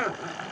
Ugh.